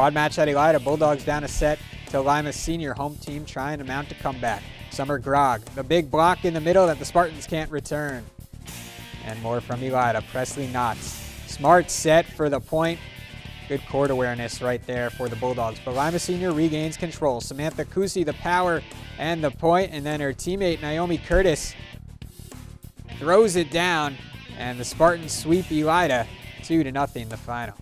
Quad match at Elida. Bulldogs down a set to Lima's Senior. Home team trying to mount a comeback. Summer Grog. The big block in the middle that the Spartans can't return. And more from Elida. Presley Knotts. Smart set for the point. Good court awareness right there for the Bulldogs. But Lima Senior regains control. Samantha Kusi, the power and the point, and then her teammate Naomi Curtis throws it down, and the Spartans sweep Elida two to nothing the final.